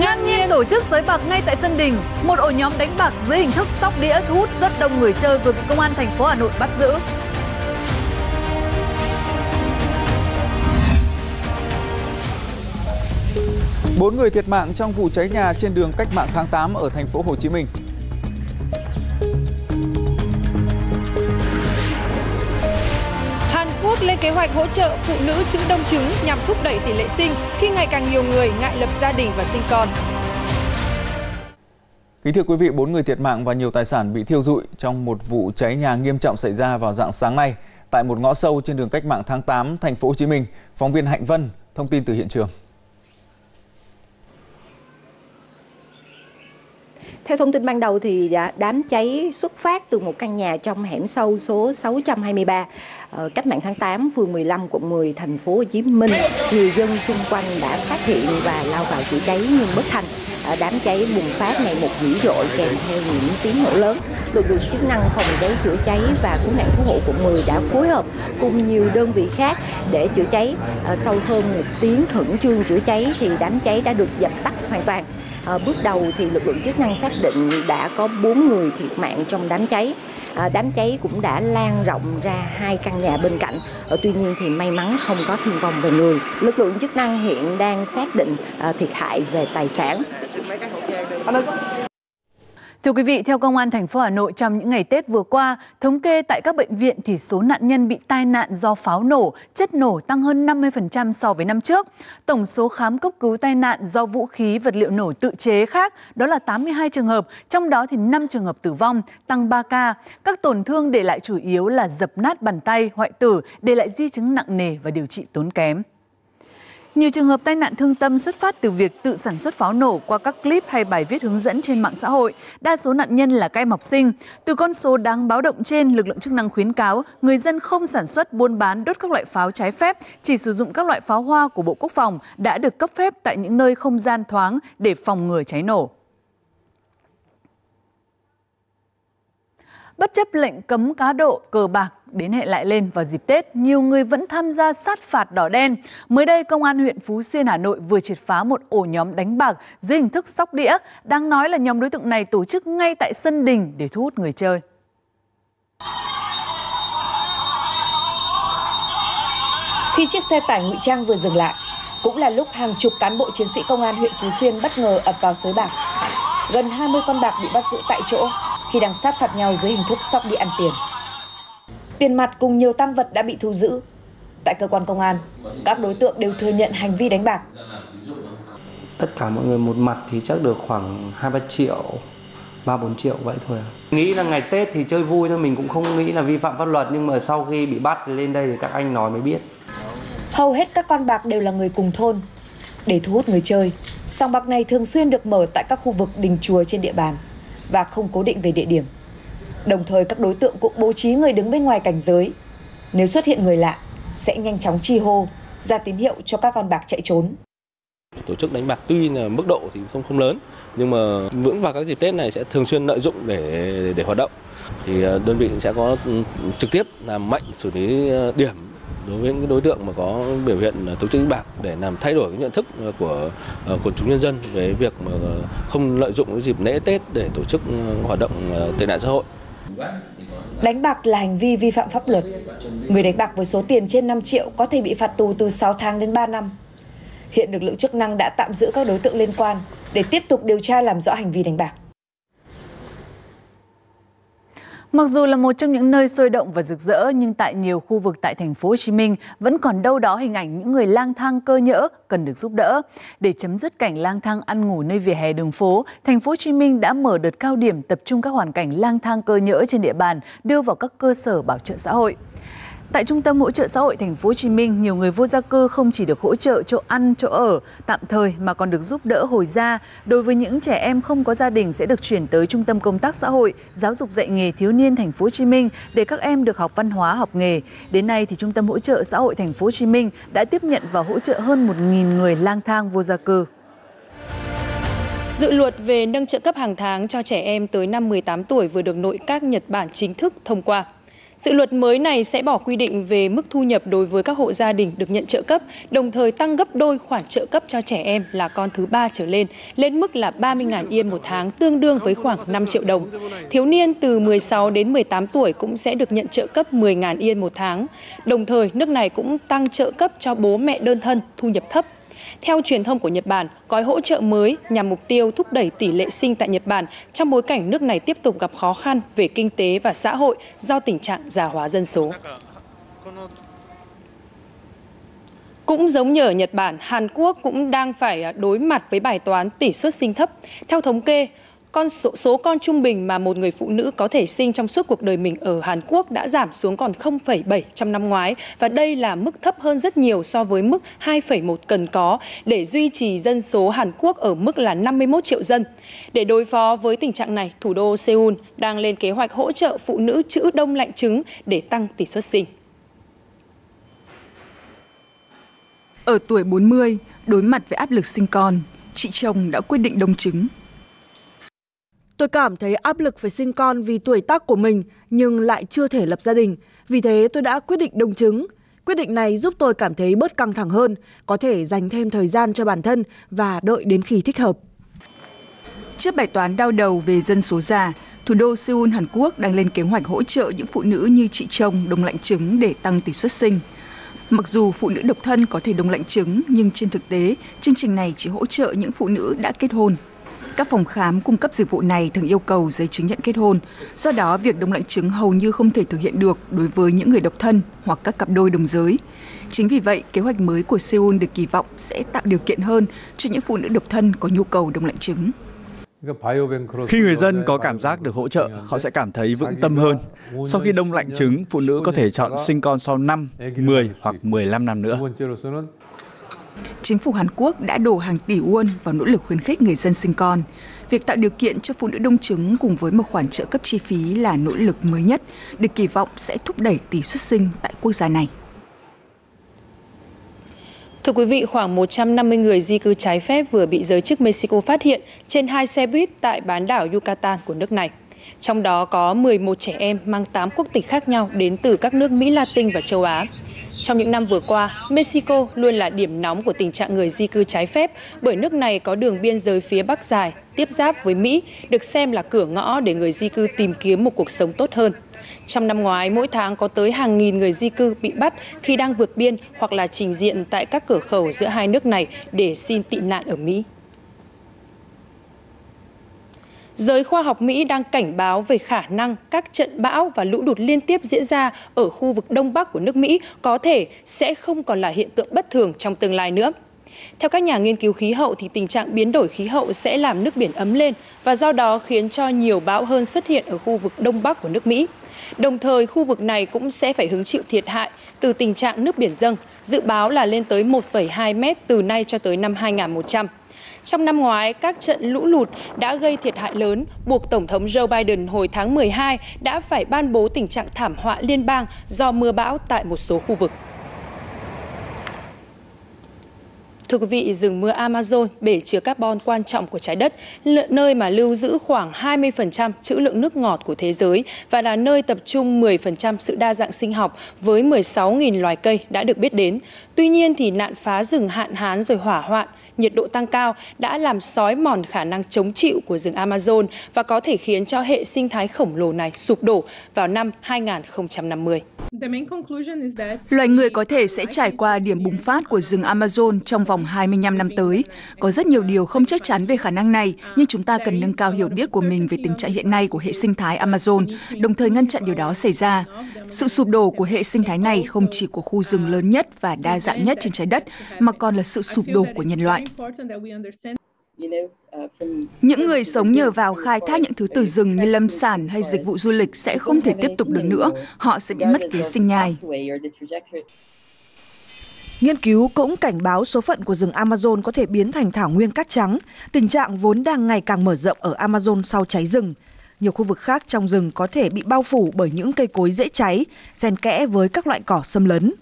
Ngang nhiên tổ chức sới bạc ngay tại sân đình, một ổ nhóm đánh bạc dưới hình thức sóc đĩa thu hút rất đông người chơi vừa bị công an thành phố Hà Nội bắt giữ. Bốn người thiệt mạng trong vụ cháy nhà trên đường Cách mạng tháng 8 ở thành phố Hồ Chí Minh. Lên kế hoạch hỗ trợ phụ nữ chữ đông trứng nhằm thúc đẩy tỷ lệ sinh khi ngày càng nhiều người ngại lập gia đình và sinh con. Kính thưa quý vị, bốn người thiệt mạng và nhiều tài sản bị thiêu rụi trong một vụ cháy nhà nghiêm trọng xảy ra vào dạng sáng nay tại một ngõ sâu trên đường Cách mạng tháng 8, thành phố Hồ Chí Minh. Phóng viên Hạnh Vân thông tin từ hiện trường. Theo thông tin ban đầu thì dạ, đám cháy xuất phát từ một căn nhà trong hẻm sâu số 623, ờ, cách mạng tháng 8, phường 15, quận 10, thành phố Hồ Chí Minh. Người dân xung quanh đã phát hiện và lao vào chữa cháy nhưng bất thành. Ờ, đám cháy bùng phát ngày một dữ dội kèm theo những tiếng nổ lớn. Lực lượng chức năng phòng cháy chữa cháy và cứu nạn cứu hộ quận 10 đã phối hợp cùng nhiều đơn vị khác để chữa cháy. Ờ, sau hơn một tiếng khẩn trương chữa cháy thì đám cháy đã được dập tắt hoàn toàn. À, bước đầu thì lực lượng chức năng xác định đã có 4 người thiệt mạng trong đám cháy. À, đám cháy cũng đã lan rộng ra hai căn nhà bên cạnh. À, tuy nhiên thì may mắn không có thương vong về người. Lực lượng chức năng hiện đang xác định à, thiệt hại về tài sản. Thưa quý vị, theo Công an thành phố Hà Nội trong những ngày Tết vừa qua, thống kê tại các bệnh viện thì số nạn nhân bị tai nạn do pháo nổ, chất nổ tăng hơn 50% so với năm trước. Tổng số khám cấp cứu tai nạn do vũ khí vật liệu nổ tự chế khác đó là 82 trường hợp, trong đó thì 5 trường hợp tử vong, tăng 3 ca. Các tổn thương để lại chủ yếu là dập nát bàn tay, hoại tử, để lại di chứng nặng nề và điều trị tốn kém. Nhiều trường hợp tai nạn thương tâm xuất phát từ việc tự sản xuất pháo nổ qua các clip hay bài viết hướng dẫn trên mạng xã hội. Đa số nạn nhân là các em học sinh. Từ con số đáng báo động trên, lực lượng chức năng khuyến cáo người dân không sản xuất, buôn bán, đốt các loại pháo trái phép, chỉ sử dụng các loại pháo hoa của Bộ Quốc phòng đã được cấp phép tại những nơi không gian thoáng để phòng ngừa cháy nổ. Bất chấp lệnh cấm cá độ, cờ bạc đến hệ lại lên vào dịp Tết, nhiều người vẫn tham gia sát phạt đỏ đen. Mới đây, Công an huyện Phú Xuyên, Hà Nội vừa triệt phá một ổ nhóm đánh bạc dưới hình thức sóc đĩa. Đang nói là nhóm đối tượng này tổ chức ngay tại sân đình để thu hút người chơi. Khi chiếc xe tải ngụy trang vừa dừng lại, cũng là lúc hàng chục cán bộ chiến sĩ công an huyện Phú Xuyên bất ngờ ập vào sới bạc. Gần 20 con bạc bị bắt giữ tại chỗ khi đang sát phạt nhau dưới hình thức sóc đi ăn tiền. Tiền mặt cùng nhiều tăng vật đã bị thu giữ. Tại cơ quan công an, các đối tượng đều thừa nhận hành vi đánh bạc. Tất cả mọi người một mặt thì chắc được khoảng 2-3 triệu, 3-4 triệu vậy thôi. Nghĩ là ngày Tết thì chơi vui thôi, mình cũng không nghĩ là vi phạm pháp luật nhưng mà sau khi bị bắt thì lên đây thì các anh nói mới biết. Hầu hết các con bạc đều là người cùng thôn. Để thu hút người chơi, sòng bạc này thường xuyên được mở tại các khu vực đình chùa trên địa bàn và không cố định về địa điểm. Đồng thời các đối tượng cũng bố trí người đứng bên ngoài cảnh giới. Nếu xuất hiện người lạ, sẽ nhanh chóng chi hô, ra tín hiệu cho các con bạc chạy trốn. Tổ chức đánh bạc tuy là mức độ thì không không lớn, nhưng mà vững vào các dịp Tết này sẽ thường xuyên lợi dụng để để hoạt động. Thì ờ, đơn vị sẽ có ừ, trực tiếp làm mạnh xử lý ờ, điểm đối với những đối tượng mà có biểu hiện à, tổ chức đánh bạc để làm thay đổi cái nhận thức à, của à, quần chúng nhân dân về việc mà không lợi dụng cái dịp lễ Tết để tổ chức hoạt động tệ nạn xã hội. Đánh bạc là hành vi vi phạm pháp luật. Người đánh bạc với số tiền trên 5 triệu có thể bị phạt tù từ 6 tháng đến 3 năm. Hiện lực lượng chức năng đã tạm giữ các đối tượng liên quan để tiếp tục điều tra làm rõ hành vi đánh bạc. Mặc dù là một trong những nơi sôi động và rực rỡ nhưng tại nhiều khu vực tại thành phố Hồ Chí Minh vẫn còn đâu đó hình ảnh những người lang thang cơ nhỡ cần được giúp đỡ. Để chấm dứt cảnh lang thang ăn ngủ nơi vỉa hè đường phố, thành phố Hồ Chí Minh đã mở đợt cao điểm tập trung các hoàn cảnh lang thang cơ nhỡ trên địa bàn đưa vào các cơ sở bảo trợ xã hội. Tại Trung tâm hỗ trợ xã hội thành phố Hồ Chí Minh, nhiều người vô gia cư không chỉ được hỗ trợ chỗ ăn, chỗ ở tạm thời mà còn được giúp đỡ hồi gia. Đối với những trẻ em không có gia đình sẽ được chuyển tới Trung tâm công tác xã hội, giáo dục dạy nghề thiếu niên thành phố Hồ Chí Minh để các em được học văn hóa, học nghề. Đến nay thì Trung tâm hỗ trợ xã hội thành phố Hồ Chí Minh đã tiếp nhận và hỗ trợ hơn 1.000 người lang thang vô gia cư. Dự luật về nâng trợ cấp hàng tháng cho trẻ em tới năm 18 tuổi vừa được nội các Nhật Bản chính thức thông qua. Dự luật mới này sẽ bỏ quy định về mức thu nhập đối với các hộ gia đình được nhận trợ cấp, đồng thời tăng gấp đôi khoản trợ cấp cho trẻ em là con thứ ba trở lên, lên mức là 30.000 yên một tháng, tương đương với khoảng 5 triệu đồng. Thiếu niên từ 16 đến 18 tuổi cũng sẽ được nhận trợ cấp 10.000 yên một tháng. Đồng thời, nước này cũng tăng trợ cấp cho bố mẹ đơn thân thu nhập thấp theo truyền thông của Nhật Bản, gói hỗ trợ mới nhằm mục tiêu thúc đẩy tỷ lệ sinh tại Nhật Bản trong bối cảnh nước này tiếp tục gặp khó khăn về kinh tế và xã hội do tình trạng già hóa dân số. Cũng giống như ở Nhật Bản, Hàn Quốc cũng đang phải à, đối mặt với bài toán tỷ suất sinh thấp. Theo thống kê, con số, số con trung bình mà một người phụ nữ có thể sinh trong suốt cuộc đời mình ở Hàn Quốc đã giảm xuống còn 0,7 trong năm ngoái và đây là mức thấp hơn rất nhiều so với mức 2,1 cần có để duy trì dân số Hàn Quốc ở mức là 51 triệu dân. Để đối phó với tình trạng này, thủ đô Seoul đang lên kế hoạch hỗ trợ phụ nữ trữ đông lạnh trứng để tăng tỷ suất sinh. Ở tuổi 40, đối mặt với áp lực sinh con, chị chồng đã quyết định đông trứng. Tôi cảm thấy áp lực phải sinh con vì tuổi tác của mình nhưng lại chưa thể lập gia đình. Vì thế tôi đã quyết định đồng chứng. Quyết định này giúp tôi cảm thấy bớt căng thẳng hơn, có thể dành thêm thời gian cho bản thân và đợi đến khi thích hợp. Trước bài toán đau đầu về dân số già, thủ đô Seoul, Hàn Quốc đang lên kế hoạch hỗ trợ những phụ nữ như chị chồng đồng lạnh trứng để tăng tỷ suất sinh. Mặc dù phụ nữ độc thân có thể đồng lạnh trứng, nhưng trên thực tế, chương trình này chỉ hỗ trợ những phụ nữ đã kết hôn. Các phòng khám cung cấp dịch vụ này thường yêu cầu giấy chứng nhận kết hôn. Do đó, việc đông lạnh trứng hầu như không thể thực hiện được đối với những người độc thân hoặc các cặp đôi đồng giới. Chính vì vậy, kế hoạch mới của Seoul được kỳ vọng sẽ tạo điều kiện hơn cho những phụ nữ độc thân có nhu cầu đông lạnh trứng. Khi người dân có cảm giác được hỗ trợ, họ sẽ cảm thấy vững tâm hơn. Sau khi đông lạnh trứng, phụ nữ có thể chọn sinh con sau 5, 10 hoặc 15 năm nữa. Chính phủ Hàn Quốc đã đổ hàng tỷ won vào nỗ lực khuyến khích người dân sinh con. Việc tạo điều kiện cho phụ nữ đông trứng cùng với một khoản trợ cấp chi phí là nỗ lực mới nhất, được kỳ vọng sẽ thúc đẩy tỷ suất sinh tại quốc gia này. Thưa quý vị, khoảng 150 người di cư trái phép vừa bị giới chức Mexico phát hiện trên hai xe buýt tại bán đảo Yucatan của nước này. Trong đó có 11 trẻ em mang 8 quốc tịch khác nhau đến từ các nước Mỹ Latin và châu Á. Trong những năm vừa qua, Mexico luôn là điểm nóng của tình trạng người di cư trái phép bởi nước này có đường biên giới phía Bắc dài, tiếp giáp với Mỹ, được xem là cửa ngõ để người di cư tìm kiếm một cuộc sống tốt hơn. Trong năm ngoái, mỗi tháng có tới hàng nghìn người di cư bị bắt khi đang vượt biên hoặc là trình diện tại các cửa khẩu giữa hai nước này để xin tị nạn ở Mỹ. Giới khoa học Mỹ đang cảnh báo về khả năng các trận bão và lũ lụt liên tiếp diễn ra ở khu vực Đông Bắc của nước Mỹ có thể sẽ không còn là hiện tượng bất thường trong tương lai nữa. Theo các nhà nghiên cứu khí hậu thì tình trạng biến đổi khí hậu sẽ làm nước biển ấm lên và do đó khiến cho nhiều bão hơn xuất hiện ở khu vực Đông Bắc của nước Mỹ. Đồng thời, khu vực này cũng sẽ phải hứng chịu thiệt hại từ tình trạng nước biển dâng, dự báo là lên tới 1,2 mét từ nay cho tới năm 2100. Trong năm ngoái, các trận lũ lụt đã gây thiệt hại lớn, buộc Tổng thống Joe Biden hồi tháng 12 đã phải ban bố tình trạng thảm họa liên bang do mưa bão tại một số khu vực. Thưa quý vị, rừng mưa Amazon, bể chứa carbon quan trọng của trái đất, nơi mà lưu giữ khoảng 20% trữ lượng nước ngọt của thế giới và là nơi tập trung 10% sự đa dạng sinh học với 16.000 loài cây đã được biết đến. Tuy nhiên thì nạn phá rừng hạn hán rồi hỏa hoạn, nhiệt độ tăng cao đã làm sói mòn khả năng chống chịu của rừng Amazon và có thể khiến cho hệ sinh thái khổng lồ này sụp đổ vào năm 2050. Loài người có thể sẽ trải qua điểm bùng phát của rừng Amazon trong vòng 25 năm tới. Có rất nhiều điều không chắc chắn về khả năng này, nhưng chúng ta cần nâng cao hiểu biết của mình về tình trạng hiện nay của hệ sinh thái Amazon, đồng thời ngăn chặn điều đó xảy ra. Sự sụp đổ của hệ sinh thái này không chỉ của khu rừng lớn nhất và đa dạng nhất trên trái đất, mà còn là sự sụp đổ của nhân loại. Những người sống nhờ vào khai thác những thứ từ rừng như lâm sản hay dịch vụ du lịch sẽ không thể tiếp tục được nữa. Họ sẽ bị mất kế sinh nhai. Nghiên cứu cũng cảnh báo số phận của rừng Amazon có thể biến thành thảo nguyên cát trắng, tình trạng vốn đang ngày càng mở rộng ở Amazon sau cháy rừng. Nhiều khu vực khác trong rừng có thể bị bao phủ bởi những cây cối dễ cháy, xen kẽ với các loại cỏ xâm lấn.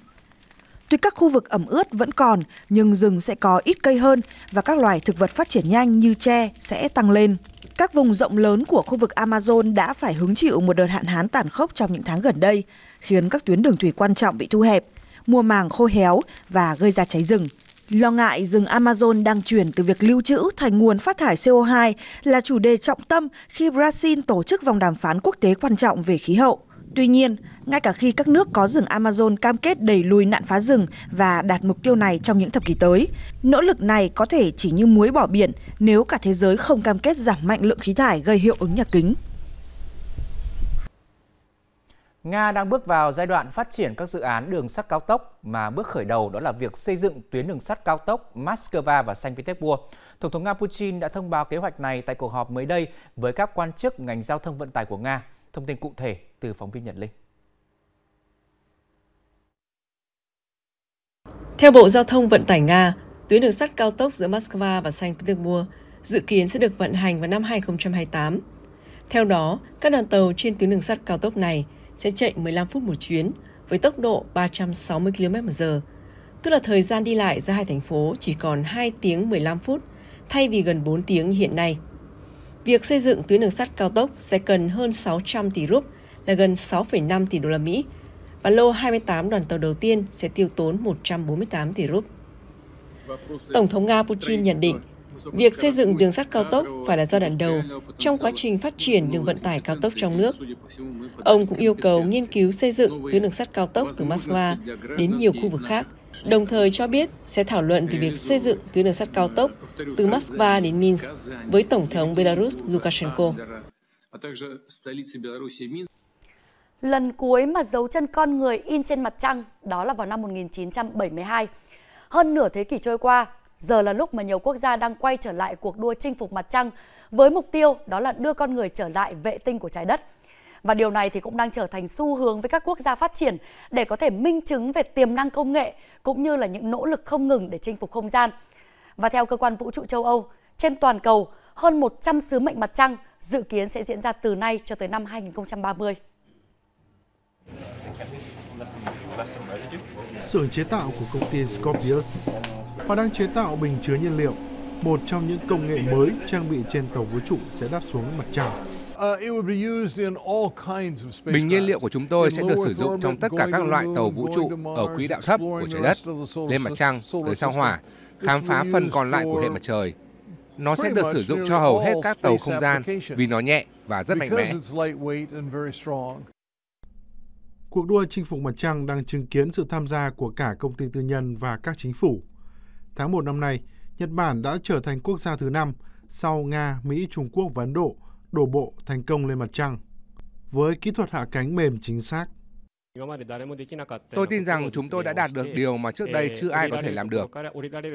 Tuy các khu vực ẩm ướt vẫn còn, nhưng rừng sẽ có ít cây hơn và các loài thực vật phát triển nhanh như tre sẽ tăng lên. Các vùng rộng lớn của khu vực Amazon đã phải hứng chịu một đợt hạn hán tàn khốc trong những tháng gần đây. khiến các tuyến đường thủy quan trọng bị thu hẹp, mùa màng khô héo và gây ra cháy rừng. Lo ngại rừng Amazon đang chuyển từ việc lưu trữ thành nguồn phát thải CO2 là chủ đề trọng tâm khi Brazil tổ chức vòng đàm phán quốc tế quan trọng về khí hậu. Tuy nhiên, ngay cả khi các nước có rừng Amazon cam kết đẩy lùi nạn phá rừng và đạt mục tiêu này trong những thập kỷ tới, nỗ lực này có thể chỉ như muối bỏ biển nếu cả thế giới không cam kết giảm mạnh lượng khí thải gây hiệu ứng nhà kính. Nga đang bước vào giai đoạn phát triển các dự án đường sắt cao tốc mà bước khởi đầu đó là việc xây dựng tuyến đường sắt cao tốc Moscow và Saint Petersburg. Tổng thống Nga Putin đã thông báo kế hoạch này tại cuộc họp mới đây với các quan chức ngành giao thông vận tải của Nga. Thông tin cụ thể từ phóng viên Nhật Linh. Theo Bộ Giao thông Vận tải Nga, tuyến đường sắt cao tốc giữa Moscow và Saint Petersburg dự kiến sẽ được vận hành vào năm 2028. Theo đó, các đoàn tàu trên tuyến đường sắt cao tốc này sẽ chạy 15 phút một chuyến với tốc độ 360 km/h, tức là thời gian đi lại giữa hai thành phố chỉ còn 2 tiếng 15 phút thay vì gần 4 tiếng hiện nay. Việc xây dựng tuyến đường sắt cao tốc sẽ cần hơn 600 tỷ rúp, là gần 6,5 tỷ đô la Mỹ, và lô 28 đoàn tàu đầu tiên sẽ tiêu tốn 148 tỷ rúp. Tổng thống Nga Putin nhận định, việc xây dựng đường sắt cao tốc phải là giai đoạn đầu trong quá trình phát triển đường vận tải cao tốc trong nước. Ông cũng yêu cầu nghiên cứu xây dựng tuyến đường sắt cao tốc từ Moscow đến nhiều khu vực khác, đồng thời cho biết sẽ thảo luận về việc xây dựng tuyến đường sắt cao tốc từ Moscow đến Minsk với Tổng thống Belarus Lukashenko. Lần cuối mà dấu chân con người in trên mặt trăng đó là vào năm 1972. Hơn nửa thế kỷ trôi qua, giờ là lúc mà nhiều quốc gia đang quay trở lại cuộc đua chinh phục mặt trăng với mục tiêu đó là đưa con người trở lại vệ tinh của trái đất. Và điều này thì cũng đang trở thành xu hướng với các quốc gia phát triển để có thể minh chứng về tiềm năng công nghệ cũng như là những nỗ lực không ngừng để chinh phục không gian. Và theo cơ quan vũ trụ châu Âu, trên toàn cầu, hơn 100 sứ mệnh mặt trăng dự kiến sẽ diễn ra từ nay cho tới năm 2030. Xưởng chế tạo của công ty Scorpius. Họ đang chế tạo bình chứa nhiên liệu, một trong những công nghệ mới trang bị trên tàu vũ trụ sẽ đáp xuống mặt trăng. Bình nhiên liệu của chúng tôi sẽ được sử dụng trong tất cả các loại tàu vũ trụ ở quỹ đạo thấp của trái đất, lên mặt trăng, tới sao hỏa, khám phá phần còn lại của hệ mặt trời. Nó sẽ được sử dụng cho hầu hết các tàu không gian vì nó nhẹ và rất mạnh mẽ. Cuộc đua chinh phục mặt trăng đang chứng kiến sự tham gia của cả công ty tư nhân và các chính phủ. Tháng 1 năm nay, Nhật Bản đã trở thành quốc gia thứ năm sau Nga, Mỹ, Trung Quốc và Ấn Độ đổ bộ thành công lên mặt trăng với kỹ thuật hạ cánh mềm chính xác. Tôi tin rằng chúng tôi đã đạt được điều mà trước đây chưa ai có thể làm được.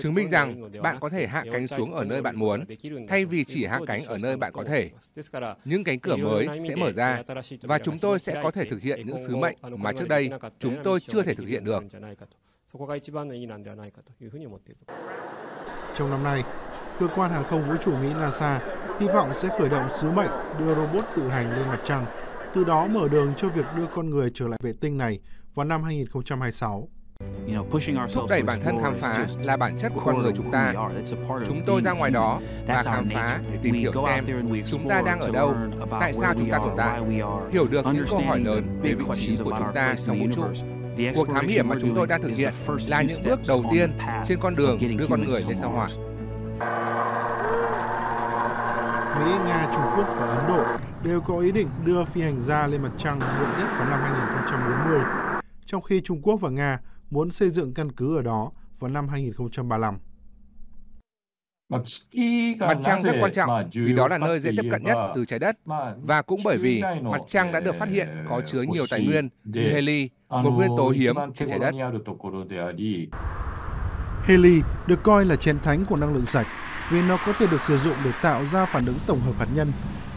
Chứng minh rằng bạn có thể hạ cánh xuống ở nơi bạn muốn, thay vì chỉ hạ cánh ở nơi bạn có thể. Những cánh cửa mới sẽ mở ra, và chúng tôi sẽ có thể thực hiện những sứ mệnh mà trước đây chúng tôi chưa thể thực hiện được. Trong năm nay, cơ quan hàng không vũ trụ Mỹ NASA hy vọng sẽ khởi động sứ mệnh đưa robot tự hành lên mặt trăng từ đó mở đường cho việc đưa con người trở lại vệ tinh này vào năm 2026. Thúc đẩy bản thân khám phá là bản chất của con người chúng ta. Chúng tôi ra ngoài đó và khám phá để tìm hiểu xem chúng ta đang ở đâu, tại sao chúng ta tồn tại, hiểu được những câu hỏi lớn về vị trí của chúng ta trong vũ trụ. Cuộc thám hiểm mà chúng tôi đang thực hiện là những bước đầu tiên trên con đường đưa con người lên sao hỏa. Mỹ, Nga, Trung Quốc và Ấn Độ đều có ý định đưa phi hành gia lên mặt trăng muộn nhất vào năm 2040, trong khi Trung Quốc và Nga muốn xây dựng căn cứ ở đó vào năm 2035. Mặt trăng rất quan trọng vì đó là nơi dễ tiếp cận nhất từ trái đất và cũng bởi vì mặt trăng đã được phát hiện có chứa nhiều tài nguyên như heli, một nguyên tố hiếm trên trái đất. Heli được coi là chén thánh của năng lượng sạch vì nó có thể được sử dụng để tạo ra phản ứng tổng hợp hạt nhân,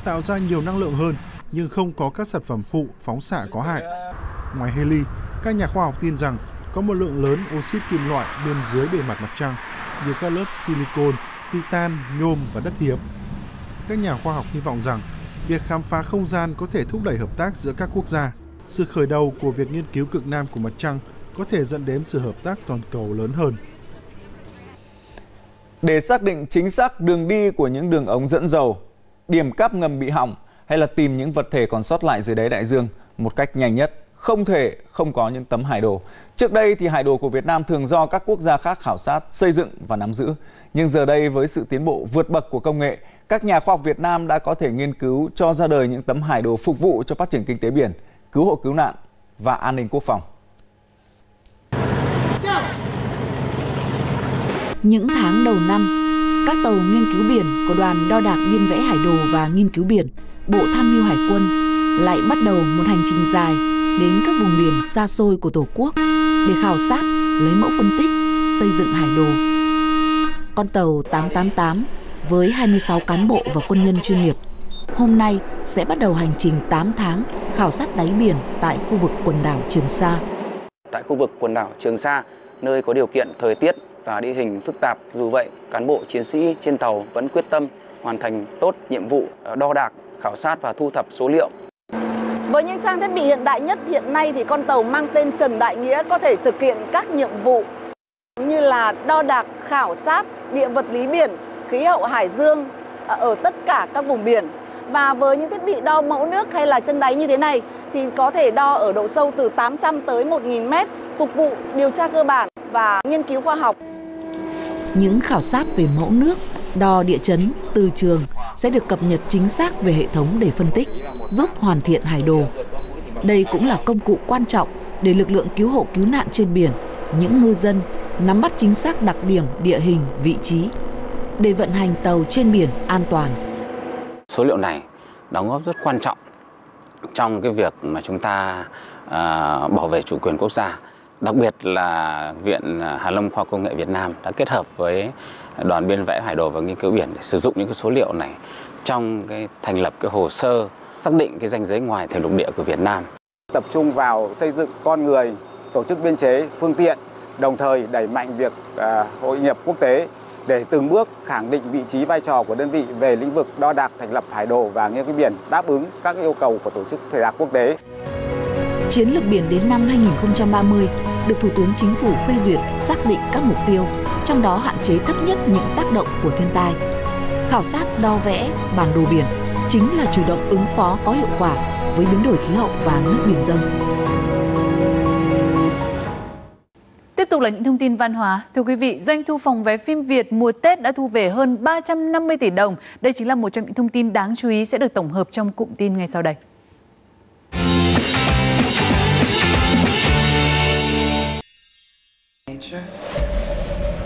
tạo ra nhiều năng lượng hơn nhưng không có các sản phẩm phụ phóng xạ có hại. Ngoài heli, các nhà khoa học tin rằng có một lượng lớn oxit kim loại bên dưới bề mặt mặt trăng như các lớp silicon, titan, nhôm và đất hiếm. Các nhà khoa học hy vọng rằng việc khám phá không gian có thể thúc đẩy hợp tác giữa các quốc gia. Sự khởi đầu của việc nghiên cứu cực nam của mặt trăng có thể dẫn đến sự hợp tác toàn cầu lớn hơn. Để xác định chính xác đường đi của những đường ống dẫn dầu, điểm cáp ngầm bị hỏng hay là tìm những vật thể còn sót lại dưới đáy đại dương một cách nhanh nhất, không thể không có những tấm hải đồ. Trước đây thì hải đồ của Việt Nam thường do các quốc gia khác khảo sát, xây dựng và nắm giữ. Nhưng giờ đây với sự tiến bộ vượt bậc của công nghệ, các nhà khoa học Việt Nam đã có thể nghiên cứu cho ra đời những tấm hải đồ phục vụ cho phát triển kinh tế biển, cứu hộ cứu nạn và an ninh quốc phòng. Những tháng đầu năm, các tàu nghiên cứu biển của đoàn đo đạc biên vẽ hải đồ và nghiên cứu biển, Bộ Tham mưu Hải quân lại bắt đầu một hành trình dài đến các vùng biển xa xôi của Tổ quốc để khảo sát, lấy mẫu phân tích, xây dựng hải đồ. Con tàu 888 với 26 cán bộ và quân nhân chuyên nghiệp hôm nay sẽ bắt đầu hành trình 8 tháng khảo sát đáy biển tại khu vực quần đảo Trường Sa. Tại khu vực quần đảo Trường Sa, nơi có điều kiện thời tiết và địa hình phức tạp, dù vậy, cán bộ chiến sĩ trên tàu vẫn quyết tâm hoàn thành tốt nhiệm vụ ờ, đo đạc, khảo sát và thu thập số liệu với những trang thiết bị hiện đại nhất hiện nay thì con tàu mang tên Trần Đại Nghĩa có thể thực hiện các nhiệm vụ như là đo đạc, khảo sát địa vật lý biển, khí hậu hải dương ờ, ở tất cả các vùng biển. Và với những thiết bị đo mẫu nước hay là chân đáy như thế này thì có thể đo ở độ sâu từ 800 tới 1.000 mét, phục vụ điều tra cơ bản và nghiên cứu khoa học. Những khảo sát về mẫu nước, đo địa chấn, từ trường sẽ được cập nhật chính xác về hệ thống để phân tích, giúp hoàn thiện hải đồ. Đây cũng là công cụ quan trọng để lực lượng cứu hộ cứu nạn trên biển, những ngư dân nắm bắt chính xác đặc điểm địa hình, vị trí để vận hành tàu trên biển an toàn. Số liệu này đóng góp rất quan trọng trong cái việc mà chúng ta à, bảo vệ chủ quyền quốc gia Đặc biệt là Viện à, Hàn Lâm Khoa Công nghệ Việt Nam đã kết hợp với đoàn biên vẽ hải đồ và nghiên cứu biển để sử dụng những cái số liệu này trong cái thành lập cái hồ sơ xác định cái danh giới ngoài thềm lục địa của Việt Nam. Tập trung vào xây dựng con người, tổ chức biên chế, phương tiện, đồng thời đẩy mạnh việc à, hội nhập quốc tế để từng bước khẳng định vị trí vai trò của đơn vị về lĩnh vực đo đạc thành lập hải đồ và nghiên cứu biển đáp ứng các yêu cầu của tổ chức thể đạc quốc tế. Chiến lược biển đến năm 2030 được Thủ tướng Chính phủ phê duyệt xác định các mục tiêu, trong đó hạn chế thấp nhất những tác động của thiên tai. Khảo sát đo vẽ bản đồ biển chính là chủ động ứng phó có hiệu quả với biến đổi khí hậu và nước biển dâng. Tiếp tục là những thông tin văn hóa. Thưa quý vị, doanh thu phòng vé phim Việt mùa Tết đã thu về hơn 350 tỷ đồng. Đây chính là một trong những thông tin đáng chú ý sẽ được tổng hợp trong cụm tin ngay sau đây.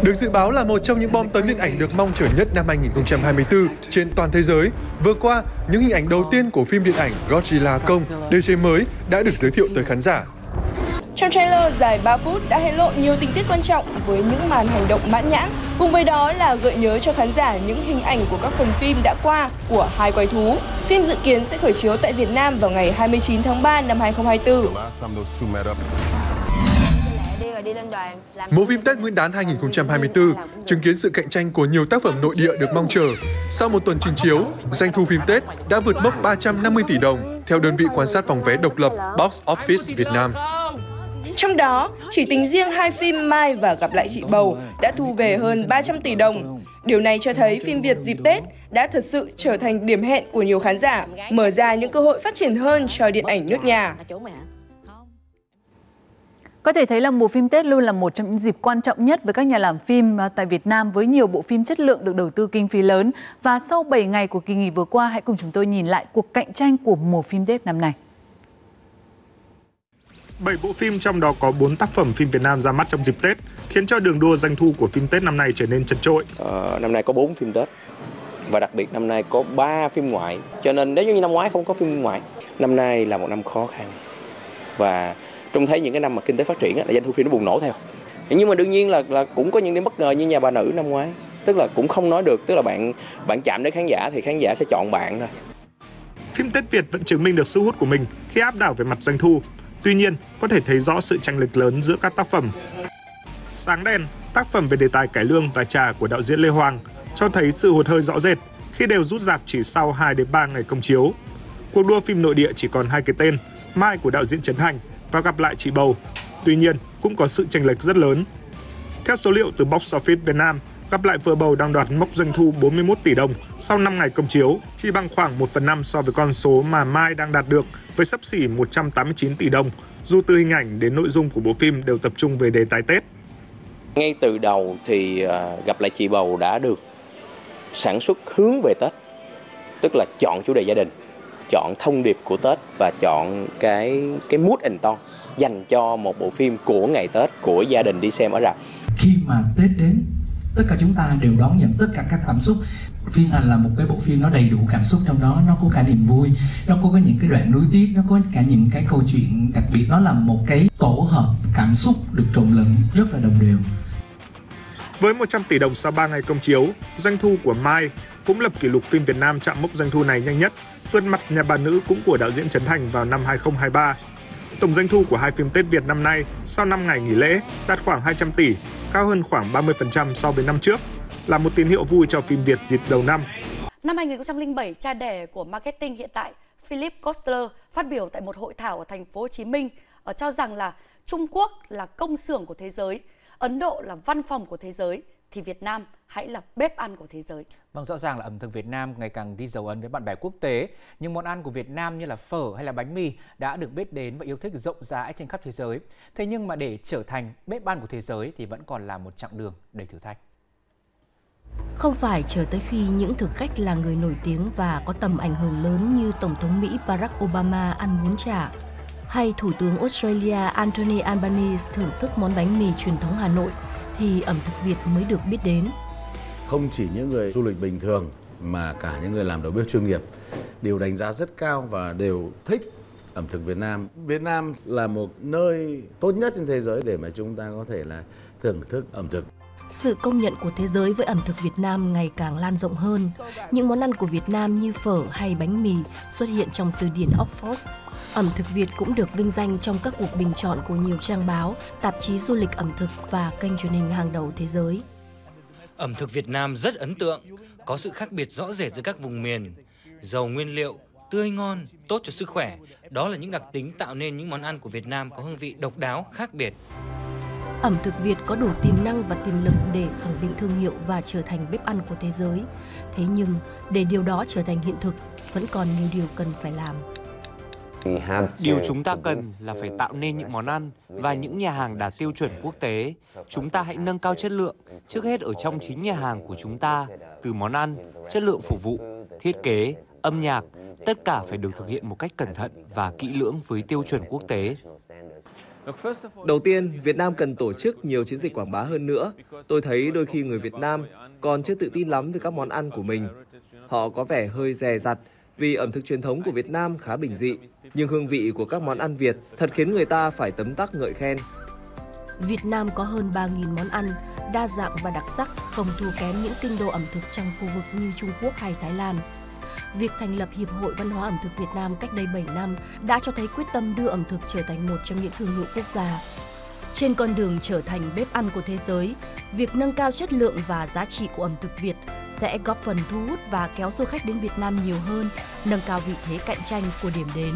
Được dự báo là một trong những bom tấn điện ảnh được mong chờ nhất năm 2024 trên toàn thế giới. Vừa qua, những hình ảnh đầu tiên của phim điện ảnh Godzilla công đời chơi mới đã được giới thiệu tới khán giả. Trong trailer dài 3 phút đã hé lộ nhiều tình tiết quan trọng với những màn hành động mãn nhãn, cùng với đó là gợi nhớ cho khán giả những hình ảnh của các phần phim đã qua của hai quái thú. Phim dự kiến sẽ khởi chiếu tại Việt Nam vào ngày 29 tháng 3 năm 2024. Mùa phim Tết Nguyên đán 2024 chứng kiến sự cạnh tranh của nhiều tác phẩm nội địa được mong chờ. Sau một tuần trình chiếu, doanh thu phim Tết đã vượt mốc 350 tỷ đồng theo đơn vị quan sát phòng vé độc lập Box Office Việt Nam. Trong đó, chỉ tính riêng hai phim Mai và Gặp lại chị Bầu đã thu về hơn 300 tỷ đồng. Điều này cho thấy phim Việt dịp Tết đã thật sự trở thành điểm hẹn của nhiều khán giả, mở ra những cơ hội phát triển hơn cho điện ảnh nước nhà. Có thể thấy là mùa phim Tết luôn là một trong những dịp quan trọng nhất với các nhà làm phim à, tại Việt Nam với nhiều bộ phim chất lượng được đầu tư kinh phí lớn. Và sau 7 ngày của kỳ nghỉ vừa qua, hãy cùng chúng tôi nhìn lại cuộc cạnh tranh của mùa phim Tết năm nay. 7 bộ phim trong đó có 4 tác phẩm phim Việt Nam ra mắt trong dịp Tết, khiến cho đường đua doanh thu của phim Tết năm nay trở nên chật trội. Ờ, năm nay có 4 phim Tết và đặc biệt năm nay có 3 phim ngoại. Cho nên nếu như năm ngoái không có phim ngoại, năm nay là một năm khó khăn. Và trông thấy những cái năm mà kinh tế phát triển là doanh thu phim nó bùng nổ theo. Nhưng mà đương nhiên là là cũng có những điểm bất ngờ như nhà bà nữ năm ngoái. Tức là cũng không nói được tức là bạn bạn chạm đến khán giả thì khán giả sẽ chọn bạn thôi. Phim Tết Việt vẫn chứng minh được sức hút của mình khi áp đảo về mặt doanh thu. Tuy nhiên có thể thấy rõ sự tranh lệch lớn giữa các tác phẩm. Sáng đen tác phẩm về đề tài cải lương và trà của đạo diễn Lê Hoàng cho thấy sự hụt hơi rõ rệt khi đều rút dạp chỉ sau 2 đến 3 ngày công chiếu. Cuộc đua phim nội địa chỉ còn hai cái tên, Mai của đạo diễn Trấn Hành và gặp lại chị bầu. Tuy nhiên, cũng có sự chênh lệch rất lớn. Theo số liệu từ Box Office Việt Nam, gặp lại vợ bầu đang đoạt mốc doanh thu 41 tỷ đồng sau 5 ngày công chiếu, chỉ bằng khoảng 1 phần 5 so với con số mà Mai đang đạt được với sắp xỉ 189 tỷ đồng dù từ hình ảnh đến nội dung của bộ phim đều tập trung về đề tài Tết. Ngay từ đầu thì à, gặp lại chị bầu đã được sản xuất hướng về Tết, tức là chọn chủ đề gia đình, chọn thông điệp của Tết và chọn cái cái mood and tone dành cho một bộ phim của ngày Tết của gia đình đi xem ở rạp. Khi mà Tết đến, tất cả chúng ta đều đón nhận tất cả các cảm xúc. Phim thành là một cái bộ phim nó đầy đủ cảm xúc trong đó nó có cả niềm vui nó có những cái đoạn nuối tiếc nó có cả những cái câu chuyện đặc biệt. Nó là một cái tổ hợp cảm xúc được trộn lẫn rất là đồng đều. Với 100 tỷ đồng sau 3 ngày công chiếu, doanh thu của Mai cũng lập kỷ lục phim Việt Nam chạm mốc doanh thu này nhanh nhất, vượt mặt Nhà bà nữ cũng của đạo diễn Trấn Thành vào năm 2023. Tổng doanh thu của hai phim Tết Việt năm nay sau 5 ngày nghỉ lễ đạt khoảng 200 tỷ, cao hơn khoảng 30% so với năm trước, là một tín hiệu vui cho phim Việt dịp đầu năm. Năm 2007, cha đẻ của marketing hiện tại Philip Kostler phát biểu tại một hội thảo ở thành phố Hồ Chí Minh ở cho rằng là Trung Quốc là công xưởng của thế giới, Ấn Độ là văn phòng của thế giới thì Việt Nam hãy là bếp ăn của thế giới. Vâng, rõ ràng là ẩm thực Việt Nam ngày càng ghi dấu ấn với bạn bè quốc tế. Nhưng món ăn của Việt Nam như là phở hay là bánh mì đã được biết đến và yêu thích rộng rãi trên khắp thế giới. Thế nhưng mà để trở thành bếp ăn của thế giới thì vẫn còn là một chặng đường đầy thử thách. Không phải chờ tới khi những thực khách là người nổi tiếng và có tầm ảnh hưởng lớn như Tổng thống Mỹ Barack Obama ăn bún chả, hay Thủ tướng Australia Anthony Albanese thưởng thức món bánh mì truyền thống Hà Nội, thì ẩm thực Việt mới được biết đến. Không chỉ những người du lịch bình thường, mà cả những người làm đầu bếp chuyên nghiệp, đều đánh giá rất cao và đều thích ẩm thực Việt Nam. Việt Nam là một nơi tốt nhất trên thế giới để mà chúng ta có thể là thưởng thức ẩm thực. Sự công nhận của thế giới với ẩm thực Việt Nam ngày càng lan rộng hơn. Những món ăn của Việt Nam như phở hay bánh mì xuất hiện trong từ điển Oxford. Ẩm thực Việt cũng được vinh danh trong các cuộc bình chọn của nhiều trang báo, tạp chí du lịch ẩm thực và kênh truyền hình hàng đầu thế giới. Ẩm thực Việt Nam rất ấn tượng, có sự khác biệt rõ rệt giữa các vùng miền. Giàu nguyên liệu, tươi ngon, tốt cho sức khỏe. Đó là những đặc tính tạo nên những món ăn của Việt Nam có hương vị độc đáo, khác biệt. Ẩm thực Việt có đủ tiềm năng và tiềm lực để khẳng định thương hiệu và trở thành bếp ăn của thế giới. Thế nhưng, để điều đó trở thành hiện thực, vẫn còn nhiều điều cần phải làm. Điều chúng ta cần là phải tạo nên những món ăn và những nhà hàng đạt tiêu chuẩn quốc tế. Chúng ta hãy nâng cao chất lượng, trước hết ở trong chính nhà hàng của chúng ta, từ món ăn, chất lượng phục vụ, thiết kế, âm nhạc, tất cả phải được thực hiện một cách cẩn thận và kỹ lưỡng với tiêu chuẩn quốc tế. Đầu tiên, Việt Nam cần tổ chức nhiều chiến dịch quảng bá hơn nữa. Tôi thấy đôi khi người Việt Nam còn chưa tự tin lắm về các món ăn của mình. Họ có vẻ hơi dè dặt vì ẩm thực truyền thống của Việt Nam khá bình dị, nhưng hương vị của các món ăn Việt thật khiến người ta phải tấm tắc ngợi khen. Việt Nam có hơn 3.000 món ăn, đa dạng và đặc sắc, không thua kém những kinh đô ẩm thực trong khu vực như Trung Quốc hay Thái Lan việc thành lập Hiệp hội Văn hóa ẩm thực Việt Nam cách đây 7 năm đã cho thấy quyết tâm đưa ẩm thực trở thành một trong những thương hiệu quốc gia. Trên con đường trở thành bếp ăn của thế giới, việc nâng cao chất lượng và giá trị của ẩm thực Việt sẽ góp phần thu hút và kéo du khách đến Việt Nam nhiều hơn, nâng cao vị thế cạnh tranh của điểm đến.